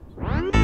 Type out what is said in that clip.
음.